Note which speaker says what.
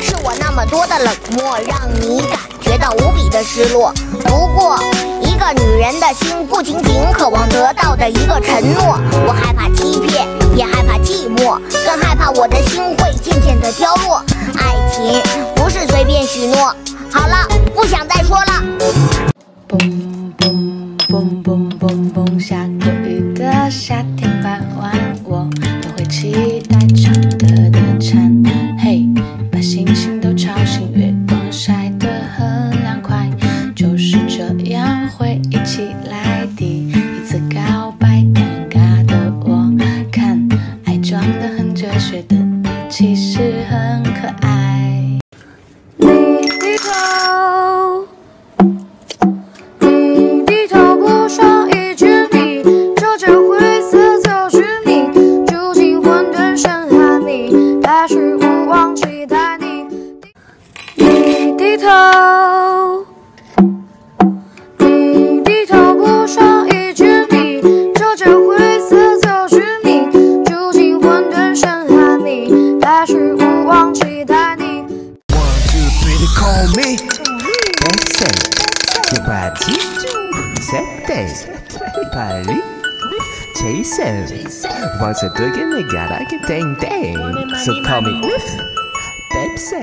Speaker 1: 是我那么多的冷漠，让你感觉到无比的失落。不过，一个女人的心不仅仅渴望得到的一个承诺，我害怕欺骗，也害怕寂寞，更害怕我的心会渐渐的凋落。爱情不是随便许诺。好了，不想再说了。夏天傍晚，我都会期待很可爱。你低头，你低头，不剩一只你，这着灰色就是你，住进混沌深海你，开始无望期待你。低头，你低头，不剩一只你，这着灰色就是你，住进混沌深海你，开始。
Speaker 2: Two, call me. Ese, que party, sete, Paris, Jason. Once again, they got a dang dang. So call me Pepsi.